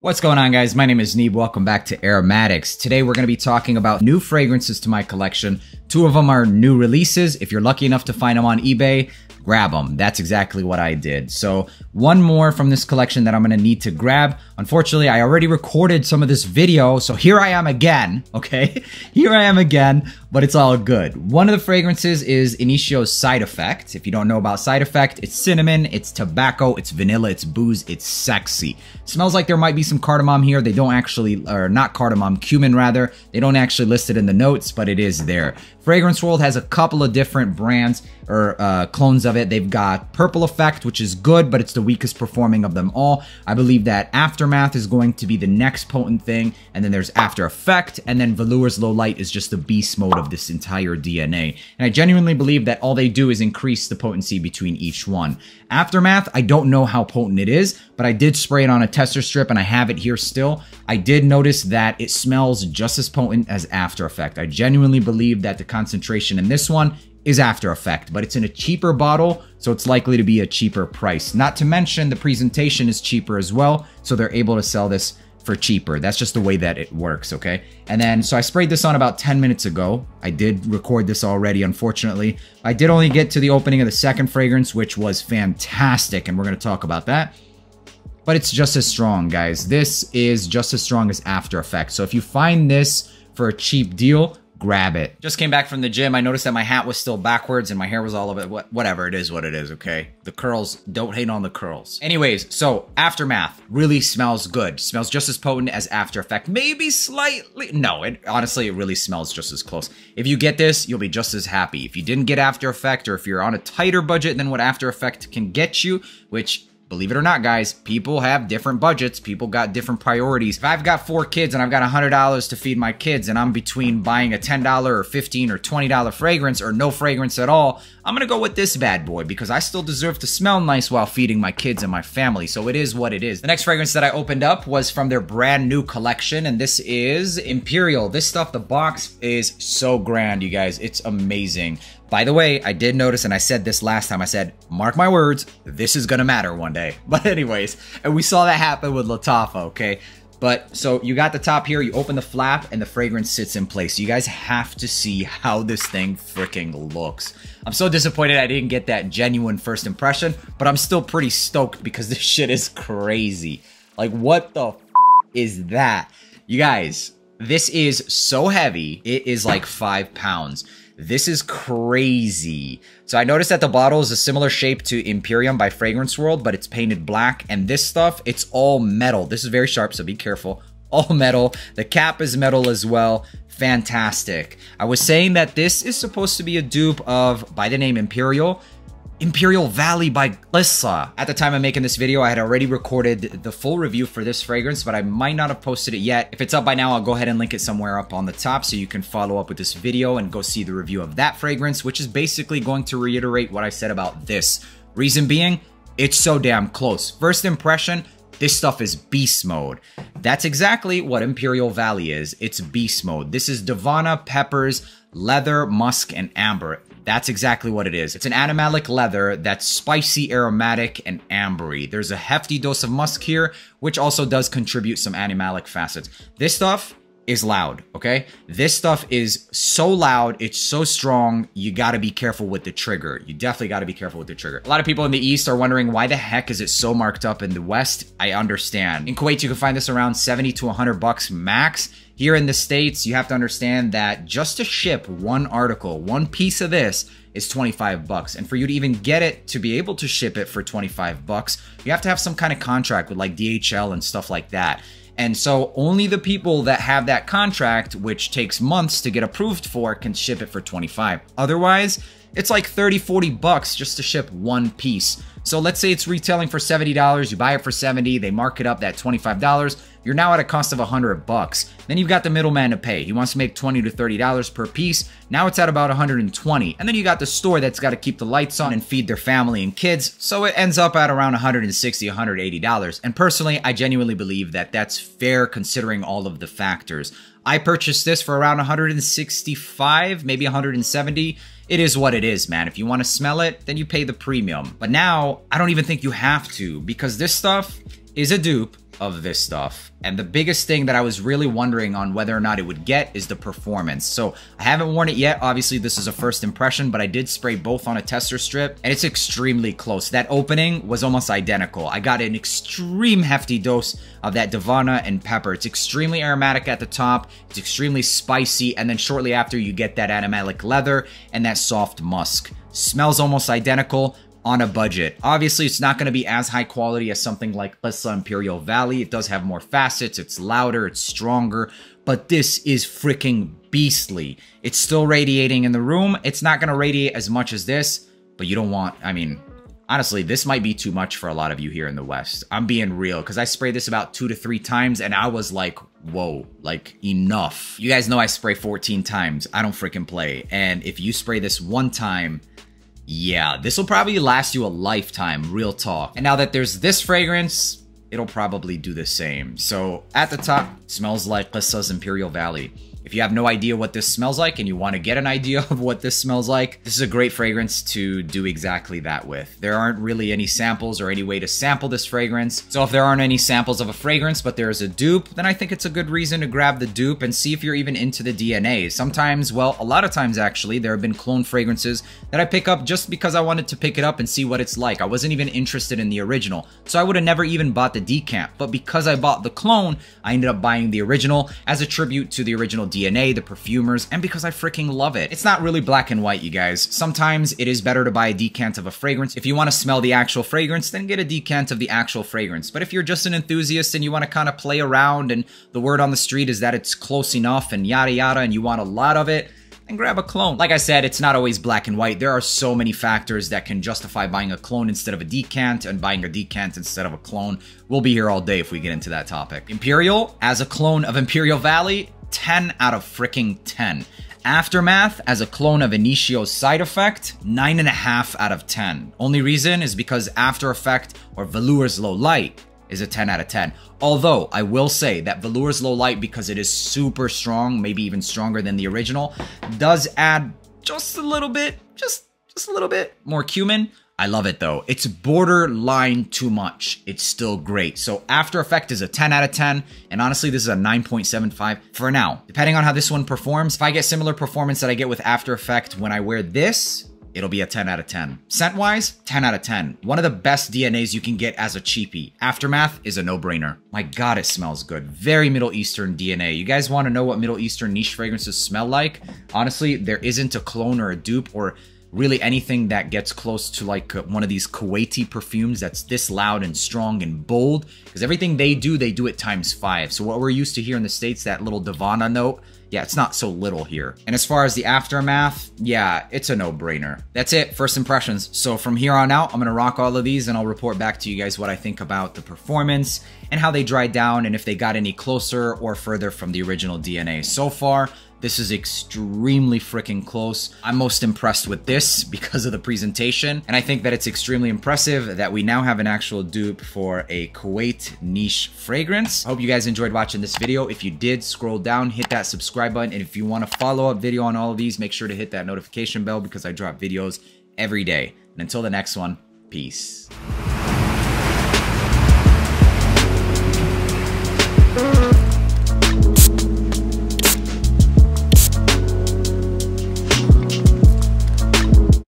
What's going on guys? My name is Neeb. Welcome back to Aromatix. Today we're going to be talking about new fragrances to my collection. Two of them are new releases. If you're lucky enough to find them on eBay, grab them. That's exactly what I did. So one more from this collection that I'm going to need to grab. Unfortunately, I already recorded some of this video, so here I am again, okay? Here I am again, but it's all good. One of the fragrances is Initio's Side Effect. If you don't know about Side Effect, it's cinnamon, it's tobacco, it's vanilla, it's booze, it's sexy. smells like there might be some cardamom here. They don't actually, or not cardamom, cumin rather. They don't actually list it in the notes, but it is there. Fragrance World has a couple of different brands or uh, clones of it. They've got Purple Effect, which is good, but it's the weakest performing of them all. I believe that Aftermath is going to be the next potent thing, and then there's After Effect, and then Velour's Low Light is just the beast mode of this entire DNA. And I genuinely believe that all they do is increase the potency between each one. Aftermath, I don't know how potent it is, but I did spray it on a tester strip and I have it here still. I did notice that it smells just as potent as After Effect. I genuinely believe that the concentration in this one is After Effect, but it's in a cheaper bottle, so it's likely to be a cheaper price. Not to mention the presentation is cheaper as well, so they're able to sell this for cheaper. That's just the way that it works, okay? And then, so I sprayed this on about 10 minutes ago. I did record this already, unfortunately. I did only get to the opening of the second fragrance, which was fantastic, and we're gonna talk about that. But it's just as strong, guys. This is just as strong as After Effects. So if you find this for a cheap deal, grab it. Just came back from the gym. I noticed that my hat was still backwards and my hair was all of it. What, Whatever, it is what it is, okay? The curls, don't hate on the curls. Anyways, so Aftermath really smells good. Smells just as potent as After Effect. Maybe slightly, no, it honestly, it really smells just as close. If you get this, you'll be just as happy. If you didn't get After Effect or if you're on a tighter budget than what After Effect can get you, which Believe it or not, guys, people have different budgets. People got different priorities. If I've got four kids and I've got $100 to feed my kids and I'm between buying a $10 or $15 or $20 fragrance or no fragrance at all, I'm gonna go with this bad boy because I still deserve to smell nice while feeding my kids and my family. So it is what it is. The next fragrance that I opened up was from their brand new collection and this is Imperial. This stuff, the box is so grand, you guys. It's amazing. By the way, I did notice, and I said this last time, I said, mark my words, this is gonna matter one day. But anyways, and we saw that happen with Lattafa, okay? But so you got the top here, you open the flap, and the fragrance sits in place. You guys have to see how this thing freaking looks. I'm so disappointed I didn't get that genuine first impression, but I'm still pretty stoked because this shit is crazy. Like, what the is that? You guys, this is so heavy, it is like five pounds. This is crazy. So I noticed that the bottle is a similar shape to Imperium by Fragrance World, but it's painted black. And this stuff, it's all metal. This is very sharp, so be careful. All metal. The cap is metal as well. Fantastic. I was saying that this is supposed to be a dupe of, by the name Imperial, Imperial Valley by Gissah. At the time of making this video, I had already recorded the full review for this fragrance, but I might not have posted it yet. If it's up by now, I'll go ahead and link it somewhere up on the top so you can follow up with this video and go see the review of that fragrance, which is basically going to reiterate what I said about this. Reason being, it's so damn close. First impression, this stuff is beast mode. That's exactly what Imperial Valley is. It's beast mode. This is Davana, peppers, leather, musk, and amber. That's exactly what it is. It's an animalic leather that's spicy, aromatic, and ambery. There's a hefty dose of musk here, which also does contribute some animalic facets. This stuff is loud, okay? This stuff is so loud, it's so strong, you gotta be careful with the trigger. You definitely gotta be careful with the trigger. A lot of people in the East are wondering why the heck is it so marked up in the West? I understand. In Kuwait, you can find this around 70 to 100 bucks max. Here in the States, you have to understand that just to ship one article, one piece of this, is 25 bucks. And for you to even get it to be able to ship it for 25 bucks, you have to have some kind of contract with like DHL and stuff like that. And so only the people that have that contract, which takes months to get approved for, can ship it for 25. Otherwise, it's like 30, 40 bucks just to ship one piece. So let's say it's retailing for $70, you buy it for 70, they mark it up that $25, you're now at a cost of 100 bucks. Then you've got the middleman to pay. He wants to make 20 to $30 per piece. Now it's at about 120. And then you got the store that's got to keep the lights on and feed their family and kids, so it ends up at around 160, $180. And personally, I genuinely believe that that's fair considering all of the factors. I purchased this for around 165, maybe 170 it is what it is, man. If you want to smell it, then you pay the premium. But now, I don't even think you have to because this stuff is a dupe of this stuff. And the biggest thing that I was really wondering on whether or not it would get is the performance. So I haven't worn it yet. Obviously, this is a first impression, but I did spray both on a tester strip and it's extremely close. That opening was almost identical. I got an extreme hefty dose of that Davana and pepper. It's extremely aromatic at the top. It's extremely spicy. And then shortly after you get that animalic leather and that soft musk. Smells almost identical, on a budget. Obviously, it's not going to be as high quality as something like Gissah Imperial Valley. It does have more facets, it's louder, it's stronger, but this is freaking beastly. It's still radiating in the room. It's not going to radiate as much as this, but you don't want, I mean, honestly, this might be too much for a lot of you here in the West. I'm being real because I sprayed this about two to three times and I was like, whoa, like enough. You guys know I spray 14 times. I don't freaking play. And if you spray this one time, yeah, this will probably last you a lifetime, real talk. And now that there's this fragrance, it'll probably do the same. So at the top, smells like Gissah's Imperial Valley. If you have no idea what this smells like and you want to get an idea of what this smells like, this is a great fragrance to do exactly that with. There aren't really any samples or any way to sample this fragrance. So if there aren't any samples of a fragrance, but there is a dupe, then I think it's a good reason to grab the dupe and see if you're even into the DNA. Sometimes, well, a lot of times actually, there have been clone fragrances that I pick up just because I wanted to pick it up and see what it's like. I wasn't even interested in the original, so I would have never even bought the decant, But because I bought the clone, I ended up buying the original as a tribute to the original DNA, the perfumers, and because I freaking love it. It's not really black and white, you guys. Sometimes it is better to buy a decant of a fragrance. If you want to smell the actual fragrance, then get a decant of the actual fragrance. But if you're just an enthusiast and you want to kind of play around and the word on the street is that it's close enough and yada yada and you want a lot of it, and grab a clone. Like I said, it's not always black and white. There are so many factors that can justify buying a clone instead of a decant and buying a decant instead of a clone. We'll be here all day if we get into that topic. Imperial, as a clone of Imperial Valley, 10 out of freaking 10. Aftermath, as a clone of Initio's side effect, 9.5 out of 10. Only reason is because After Effect or Velour's Low Light is a 10 out of 10. Although, I will say that Velour's Low Light, because it is super strong, maybe even stronger than the original, does add just a little bit, just, just a little bit more cumin. I love it though. It's borderline too much. It's still great. So After Effect is a 10 out of 10. And honestly, this is a 9.75 for now. Depending on how this one performs, if I get similar performance that I get with After Effect when I wear this, it'll be a 10 out of 10. Scent wise, 10 out of 10. One of the best DNAs you can get as a cheapie. Aftermath is a no brainer. My god, it smells good. Very Middle Eastern DNA. You guys want to know what Middle Eastern niche fragrances smell like? Honestly, there isn't a clone or a dupe or really anything that gets close to like uh, one of these Kuwaiti perfumes that's this loud and strong and bold because everything they do they do it times five so what we're used to here in the states that little Davana note yeah, it's not so little here. And as far as the aftermath, yeah, it's a no-brainer. That's it, first impressions. So from here on out, I'm gonna rock all of these and I'll report back to you guys what I think about the performance and how they dried down and if they got any closer or further from the original DNA. So far, this is extremely freaking close. I'm most impressed with this because of the presentation, and I think that it's extremely impressive that we now have an actual dupe for a Kuwait niche fragrance. I hope you guys enjoyed watching this video. If you did, scroll down, hit that subscribe button, and if you want a follow up video on all of these, make sure to hit that notification bell because I drop videos every day. And until the next one, peace.